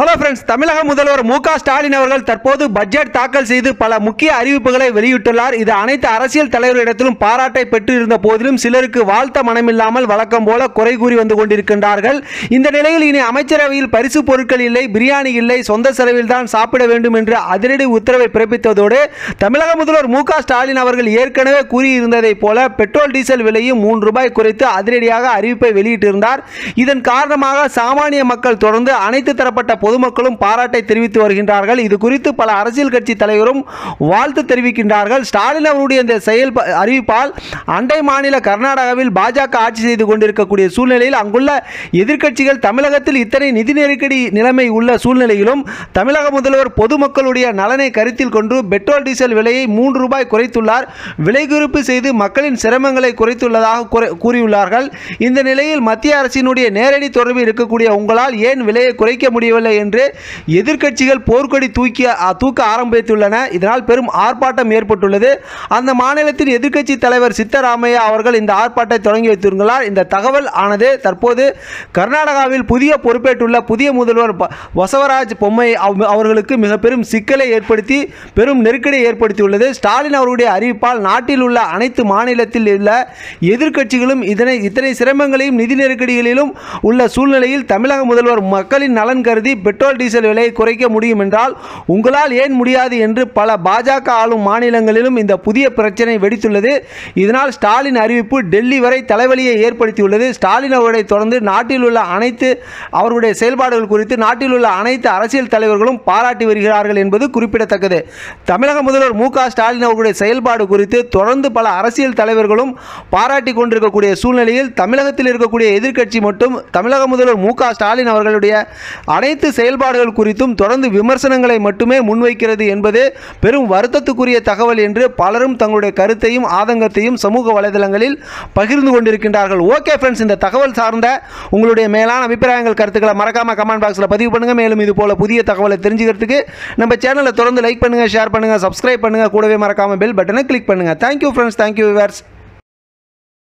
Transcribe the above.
Hello friends தமிழக முதல்வர் மு ஸ்டாலின் அவர்கள் தற்போது பட்ஜெட் தாக்கல் செய்து பல முக்கிய அறிவிப்புகளை வெளியிட்டுள்ளார். இது அனைத்து அரசியல் தலைவர்களிடத்திலும் பாராட்டை பெற்றிருந்த போதிலும் சிலருக்கு வாழ்த்த மனமில்லாமல் வழக்கம் போல குறை கூறி வந்து கொண்டிருக்கின்றார்கள். இந்த நிலையில் இனி அமைச்சரவையில் பரிசு பொருட்கள் இல்லை பிரியாணி இல்லை சொந்த செலவில் தான் சாப்பிட வேண்டும் என்று அதிரடி உத்தரவை பிறப்பித்ததோடு தமிழக முதல்வர் மு ஸ்டாலின் அவர்கள் ஏற்கனவே கூறியிருந்ததைப் போல பெட்ரோல் டீசல் விலையும் மூன்று ரூபாய் குறைத்து அதிரடியாக அறிவிப்பை வெளியிட்டிருந்தார். இதன் காரணமாக சாமானிய மக்கள் தொடர்ந்து அனைத்து தரப்பட்ட பொதுமக்களும் பாராட்டை தெரிவித்து வருகின்றார்கள். இது குறித்து பல அரசியல் கட்சி தலைவரும் வாழ்த்து தெரிவிக்கின்றார்கள். ஸ்டாலின் அவருடைய இந்த செயல் அறிவிப்பால் அண்டை மாநில கர்நாடகாவில் பாஜக ஆட்சி செய்து கொண்டிருக்கக்கூடிய சூழ்நிலையில் அங்குள்ள எதிர்க்கட்சிகள் தமிழகத்தில் இத்தனை நிதி நெருக்கடி நிலைமை உள்ள சூழ்நிலையிலும் தமிழக முதல்வர் பொதுமக்களுடைய நலனை கருத்தில் கொண்டு பெட்ரோல் டீசல் விலையை மூன்று ரூபாய் குறைத்துள்ளார். விலை குறிப்பு செய்து மக்களின் சிரமங்களை குறைத்துள்ளதாக கூறியுள்ளார்கள். இந்த நிலையில் மத்திய அரசினுடைய நேரடி தொடர்பில் இருக்கக்கூடிய உங்களால் ஏன் விலையை குறைக்க முடியவில்லை என்று எதிர்க்கட்சிகள் போர்க்கொடி தூக்கி தூக்க ஆரம்பித்துள்ளன. இதனால் பெரும் ஆர்ப்பாட்டம் ஏற்பட்டுள்ளது. அந்த மாநிலத்தின் எதிர்க்கட்சி தலைவர் சித்தராமையா அவர்கள் இந்த ஆர்ப்பாட்டத்தை தொடங்கி வைத்துள்ளார் இந்த தகவல் ஆனது தற்போது கர்நாடகாவில் புதிய பொறுப்பேற்றுள்ள புதிய முதல்வர் வசவராஜ் பொம்மை அவ- அவர்களுக்கு மிக பெரும் சிக்கலை ஏற்படுத்தி பெரும் நெருக்கடியை ஏற்படுத்தியுள்ளது. ஸ்டாலின் அவருடைய அறிவிப்பால் நாட்டில் உள்ள அனைத்து மாநிலத்தில் உள்ள எதிர்க்கட்சிகளும் இதனை இத்தனை சிரமங்களையும் நிதி நெருக்கடிகளிலும் உள்ள சூழ்நிலையில் தமிழக முதல்வர் மக்களின் நலன் கருதி பெட்ரோல் டீசல் விலையை குறைக்க முடியும் என்றால் உங்களால் ஏன் முடியாது என்று பல பாஜக ஆளும் மாநிலங்களிலும் இந்த புதிய பிரச்சனை வெடித்துள்ளது. இதனால் ஸ்டாலின் அறிவிப்பு டெல்லி வரை தலைவலியை ஏற்படுத்தியுள்ளது. ஸ்டாலின் அவர்களை தொடர்ந்து நாட்டில் உள்ள அனைத்து அவருடைய செயல்பாடுகள் குறித்து நாட்டில் உள்ள அனைத்து அரசியல் தலைவர்களும் பாராட்டி வருகிறார்கள் என்பது குறிப்பிடத்தக்கது. தமிழக முதல்வர் மு ஸ்டாலின் அவர்களுடைய செயல்பாடு குறித்து தொடர்ந்து பல அரசியல் தலைவர்களும் பாராட்டி கொண்டிருக்கக்கூடிய சூழ்நிலையில் தமிழகத்தில் இருக்கக்கூடிய எதிர்க்கட்சி மட்டும் தமிழக முதல்வர் மு ஸ்டாலின் அவர்களுடைய அனைத்து செயல்பாடுகள் குறித்தும் தொடர்ந்து விமர்சனங்களை மட்டுமே முன்வைக்கிறது என்பதே பெரும் வருத்தத்துக்குரிய தகவல் என்று பலரும் தங்களுடைய கருத்தையும் ஆதங்கத்தையும் சமூக வலைதளங்களில் பகிர்ந்து கொண்டிருக்கின்றார்கள். ஓகே ஃப்ரெண்ட்ஸ் இந்த தகவல் சார்ந்த உங்களுடைய மேலான அபிப்பிராயங்கள் கருத்துக்களை மறக்காமல் கமெண்ட் பாக்ஸில் பதிவு பண்ணுங்கள் மேலும் இது போல புதிய தகவலை தெரிஞ்சுக்கிறதுக்கு நம்ம சேனலை தொடர்ந்து லைக் பண்ணுங்க ஷேர் பண்ணுங்க சப்ஸ்கிரைப் பண்ணுங்க. கூடவே மறக்காமல் பெல் பட்டனை கிளிக் பண்ணுங்க. Thank you friends thank you viewers